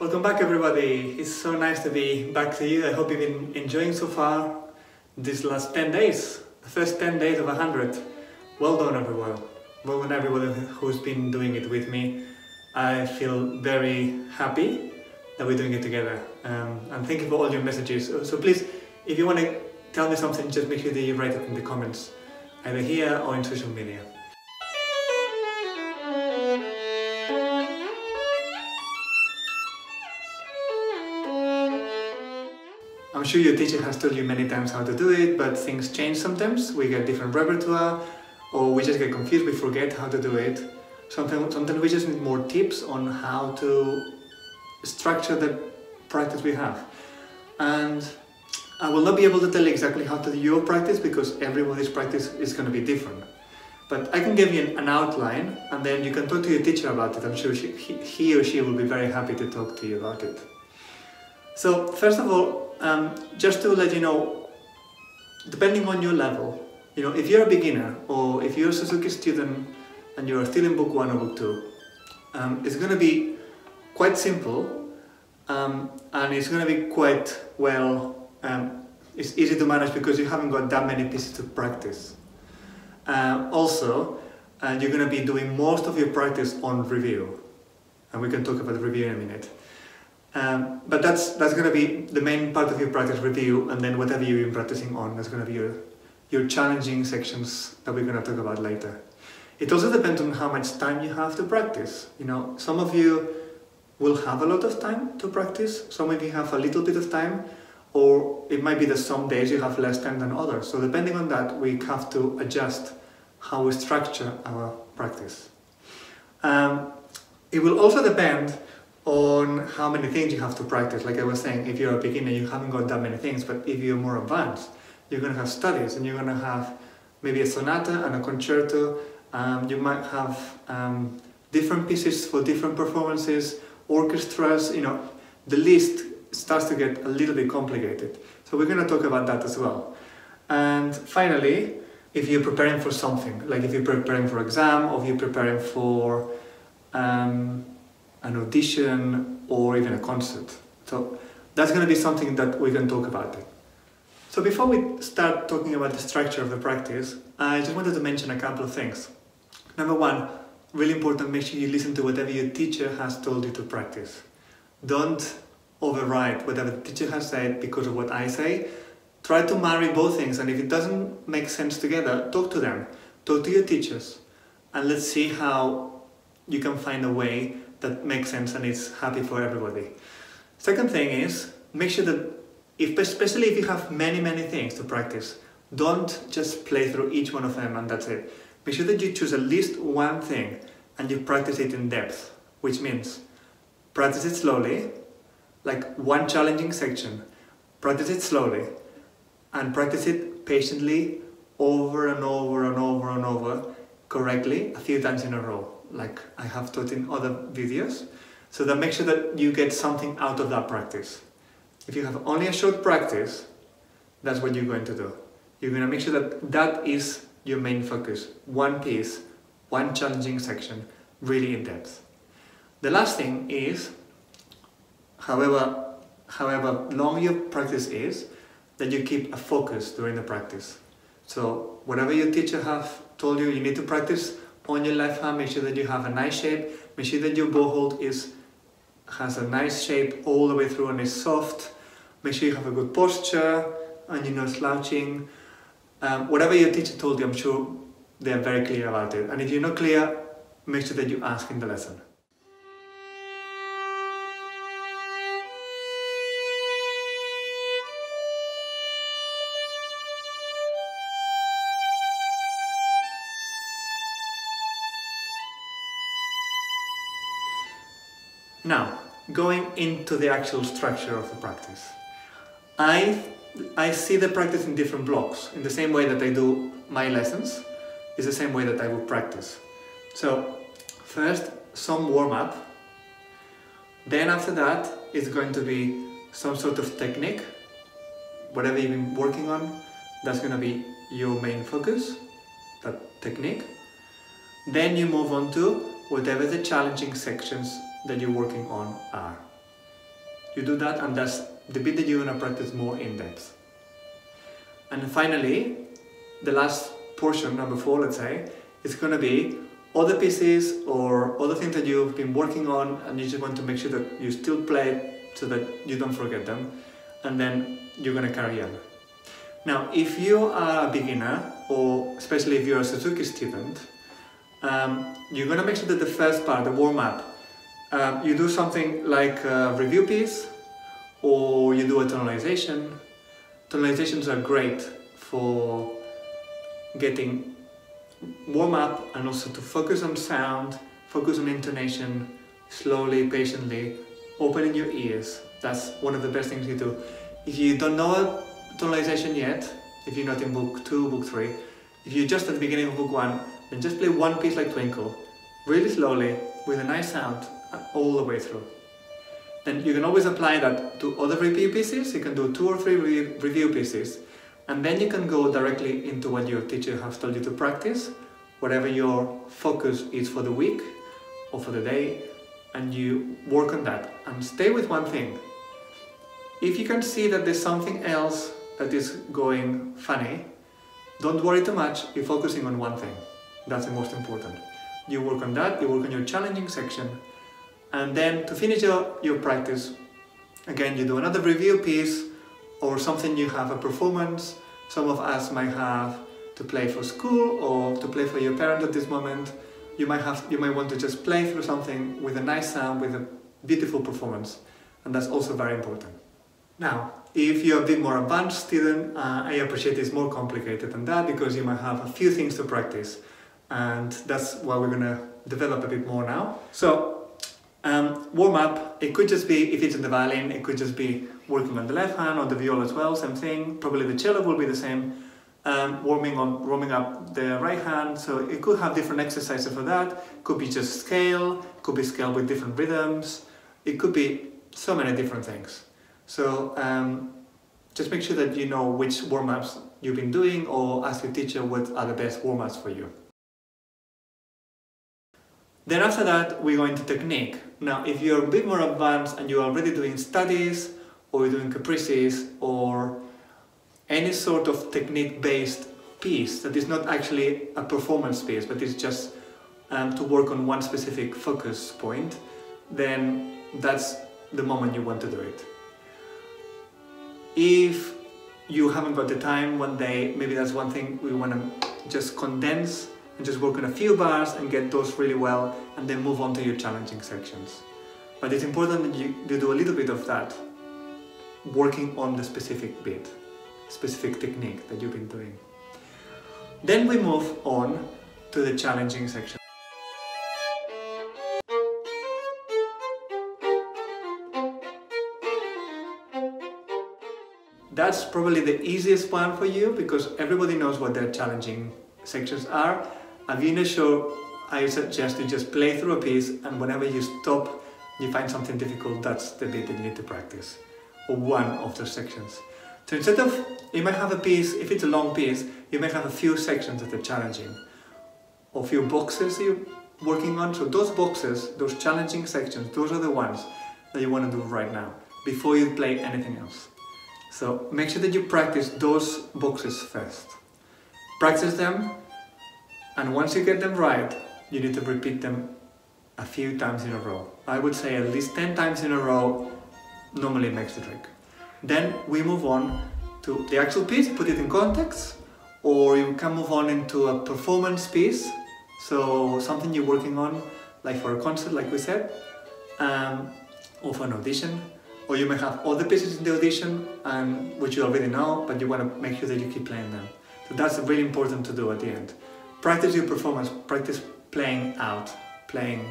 Welcome back everybody. It's so nice to be back to you. I hope you've been enjoying so far these last 10 days. The first 10 days of 100. Well done everyone. Well done everyone who's been doing it with me. I feel very happy that we're doing it together. Um, and thank you for all your messages. So please, if you want to tell me something, just make sure that you write it in the comments, either here or in social media. I'm sure your teacher has told you many times how to do it, but things change sometimes. We get different repertoire, or we just get confused, we forget how to do it. Sometimes, sometimes we just need more tips on how to structure the practice we have. And I will not be able to tell you exactly how to do your practice because everybody's practice is going to be different. But I can give you an outline and then you can talk to your teacher about it. I'm sure she, he, he or she will be very happy to talk to you about it. So first of all, um, just to let you know, depending on your level, you know, if you're a beginner or if you're a Suzuki student and you're still in book one or book two, um, it's going to be quite simple um, and it's going to be quite well um, it's easy to manage because you haven't got that many pieces to practice. Uh, also, uh, you're going to be doing most of your practice on review, and we can talk about review in a minute. Um, but that's that's going to be the main part of your practice review, and then whatever you've been practicing on, that's going to be your your challenging sections that we're going to talk about later. It also depends on how much time you have to practice. You know, some of you will have a lot of time to practice, some of you have a little bit of time, or it might be that some days you have less time than others. So depending on that, we have to adjust how we structure our practice. Um, it will also depend on how many things you have to practice. Like I was saying, if you're a beginner, you haven't got that many things, but if you're more advanced, you're going to have studies and you're going to have maybe a sonata and a concerto. Um, you might have um, different pieces for different performances, orchestras, you know, the list starts to get a little bit complicated. So we're going to talk about that as well. And finally, if you're preparing for something, like if you're preparing for exam or if you're preparing for um, an audition or even a concert. So that's going to be something that we can talk about. So before we start talking about the structure of the practice, I just wanted to mention a couple of things. Number one, really important, make sure you listen to whatever your teacher has told you to practice. Don't override whatever the teacher has said because of what I say. Try to marry both things, and if it doesn't make sense together, talk to them, talk to your teachers, and let's see how you can find a way that makes sense and is happy for everybody. Second thing is make sure that, if, especially if you have many, many things to practice, don't just play through each one of them and that's it. Make sure that you choose at least one thing and you practice it in depth, which means practice it slowly, like one challenging section. Practice it slowly and practice it patiently over and over and over and over correctly a few times in a row, like I have taught in other videos. So that make sure that you get something out of that practice. If you have only a short practice, that's what you're going to do. You're going to make sure that that is your main focus. One piece, one challenging section, really in depth. The last thing is however, however long your practice is, that you keep a focus during the practice. So whatever your teacher have told you, you need to practice on your left hand, make sure that you have a nice shape, make sure that your bow hold is, has a nice shape all the way through and is soft, make sure you have a good posture and you're not slouching. Um, whatever your teacher told you, I'm sure they are very clear about it. And if you're not clear, make sure that you ask in the lesson. Now, going into the actual structure of the practice. I, I see the practice in different blocks, in the same way that I do my lessons, is the same way that I would practice. So, first, some warm-up, then after that, it's going to be some sort of technique, whatever you've been working on, that's going to be your main focus, that technique. Then you move on to whatever the challenging sections that you're working on are. You do that and that's the bit that you're gonna practice more in depth. And finally, the last portion, number four, let's say, is gonna be other pieces or other things that you've been working on and you just want to make sure that you still play so that you don't forget them and then you're gonna carry on. Now, if you are a beginner or especially if you're a Suzuki student, um, you're gonna make sure that the first part, the warm-up, um, you do something like a review piece or you do a tonalization. Tonalizations are great for getting warm up and also to focus on sound, focus on intonation, slowly, patiently, opening your ears. That's one of the best things you do. If you don't know a tonalization yet, if you're not in book two, book three, if you're just at the beginning of book one, then just play one piece like Twinkle, really slowly, with a nice sound, all the way through. Then you can always apply that to other review pieces, you can do two or three re review pieces, and then you can go directly into what your teacher has told you to practice, whatever your focus is for the week or for the day, and you work on that and stay with one thing. If you can see that there's something else that is going funny, don't worry too much, you're focusing on one thing. That's the most important. You work on that, you work on your challenging section, and then to finish your, your practice, again, you do another review piece or something you have a performance. Some of us might have to play for school or to play for your parent at this moment. You might have you might want to just play through something with a nice sound, with a beautiful performance, and that's also very important. Now, if you're a bit more advanced student, uh, I appreciate it's more complicated than that because you might have a few things to practice, and that's what we're gonna develop a bit more now. So um, warm up, it could just be, if it's in the violin, it could just be working on the left hand or the viola as well, same thing. Probably the cello will be the same. Um, warming on warming up the right hand, so it could have different exercises for that. Could be just scale, could be scale with different rhythms. It could be so many different things. So um, just make sure that you know which warm-ups you've been doing or ask your teacher what are the best warm-ups for you. Then after that, we go into technique. Now, if you're a bit more advanced and you're already doing studies, or you're doing caprices, or any sort of technique-based piece that is not actually a performance piece, but is just um, to work on one specific focus point, then that's the moment you want to do it. If you haven't got the time one day, maybe that's one thing we want to just condense and just work on a few bars and get those really well and then move on to your challenging sections. But it's important that you, you do a little bit of that, working on the specific bit, specific technique that you've been doing. Then we move on to the challenging section. That's probably the easiest one for you because everybody knows what their challenging sections are and being show, I suggest you just play through a piece and whenever you stop, you find something difficult, that's the bit that you need to practice, or one of the sections. So instead of, you might have a piece, if it's a long piece, you might have a few sections that are challenging, or a few boxes you're working on. So those boxes, those challenging sections, those are the ones that you want to do right now, before you play anything else. So make sure that you practice those boxes first. Practice them and once you get them right, you need to repeat them a few times in a row. I would say at least 10 times in a row normally makes the trick. Then we move on to the actual piece, put it in context, or you can move on into a performance piece, so something you're working on, like for a concert, like we said, um, or for an audition, or you may have other pieces in the audition, and which you already know, but you want to make sure that you keep playing them. So that's really important to do at the end practice your performance, practice playing out, playing,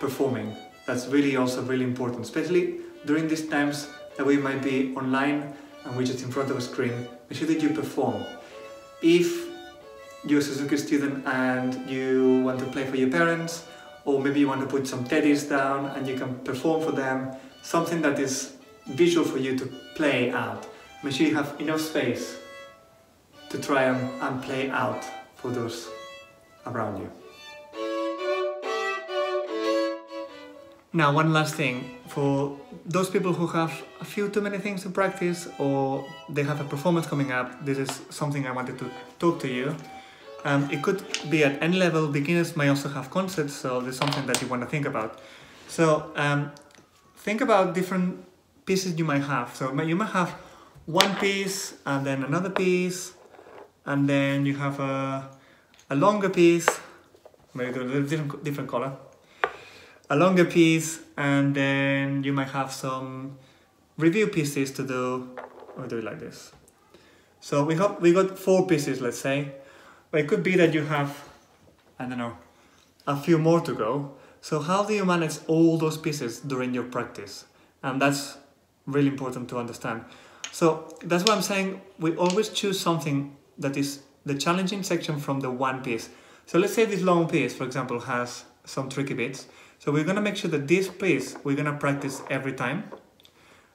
performing. That's really also really important, especially during these times that we might be online and we're just in front of a screen. Make sure that you perform. If you're a Suzuki student and you want to play for your parents, or maybe you want to put some teddies down and you can perform for them, something that is visual for you to play out. Make sure you have enough space to try and, and play out for those around you. Now, one last thing for those people who have a few too many things to practice or they have a performance coming up, this is something I wanted to talk to you. Um, it could be at any level, beginners may also have concepts, so there's something that you want to think about. So, um, think about different pieces you might have. So, you might have one piece and then another piece, and then you have a, a longer piece, maybe a little different, different color. A longer piece and then you might have some review pieces to do or do it like this. So we have we got four pieces let's say. But it could be that you have I don't know a few more to go. So how do you manage all those pieces during your practice? And that's really important to understand. So that's why I'm saying we always choose something that is the challenging section from the one piece so let's say this long piece for example has some tricky bits so we're gonna make sure that this piece we're gonna practice every time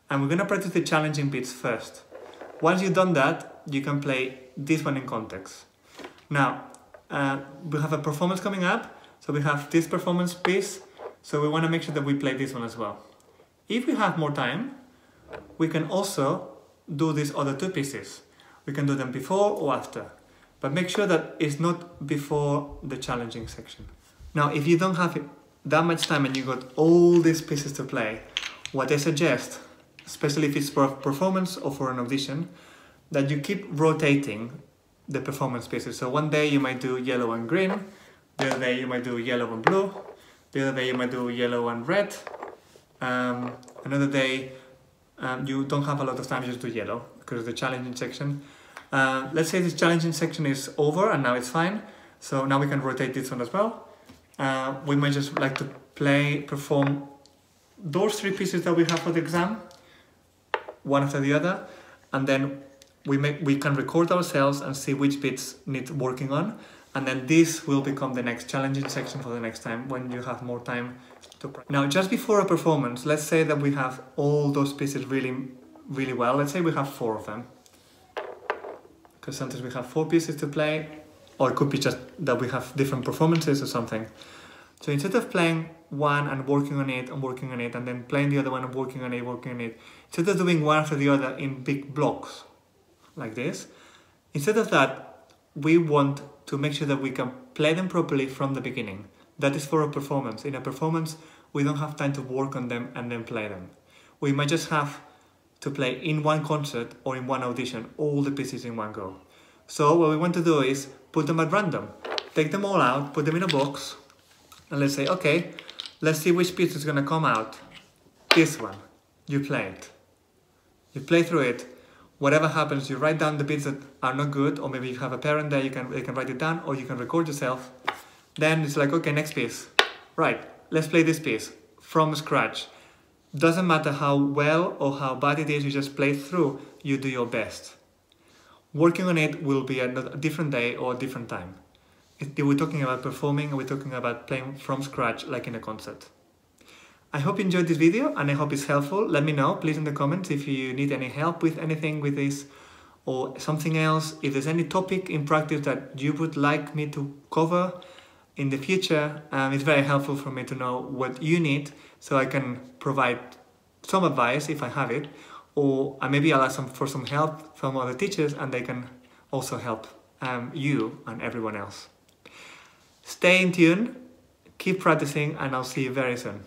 and we're gonna practice the challenging bits first. Once you've done that, you can play this one in context. Now, uh, we have a performance coming up, so we have this performance piece, so we wanna make sure that we play this one as well. If we have more time, we can also do these other two pieces. We can do them before or after, but make sure that it's not before the challenging section. Now, if you don't have that much time and you got all these pieces to play, what I suggest, especially if it's for performance or for an audition, that you keep rotating the performance pieces. So one day you might do yellow and green, the other day you might do yellow and blue, the other day you might do yellow and red, um, another day um, you don't have a lot of time, you just do yellow because the challenging section. Uh, let's say this challenging section is over and now it's fine. So now we can rotate this one as well. Uh, we might just like to play, perform those three pieces that we have for the exam, one after the other, and then we make we can record ourselves and see which bits need working on, and then this will become the next challenging section for the next time when you have more time to practice. Now, just before a performance, let's say that we have all those pieces really, really well. Let's say we have four of them, because sometimes we have four pieces to play or it could be just that we have different performances or something. So instead of playing one and working on it and working on it and then playing the other one and working on it, working on it, instead of doing one after the other in big blocks like this, instead of that, we want to make sure that we can play them properly from the beginning. That is for a performance. In a performance, we don't have time to work on them and then play them. We might just have to play in one concert or in one audition all the pieces in one go. So what we want to do is put them at random. Take them all out, put them in a box, and let's say, okay, let's see which piece is gonna come out. This one, you play it. You play through it, whatever happens, you write down the bits that are not good, or maybe you have a parent there, you can, you can write it down, or you can record yourself. Then it's like, okay, next piece. Right, let's play this piece from scratch. Doesn't matter how well or how bad it is, you just play through, you do your best. Working on it will be a different day or a different time. If we're talking about performing we're talking about playing from scratch like in a concert. I hope you enjoyed this video and I hope it's helpful. Let me know please in the comments if you need any help with anything with this or something else. If there's any topic in practice that you would like me to cover in the future, um, it's very helpful for me to know what you need so I can provide some advice if I have it or maybe I'll ask for some help from other teachers and they can also help um, you and everyone else. Stay in tune, keep practicing and I'll see you very soon.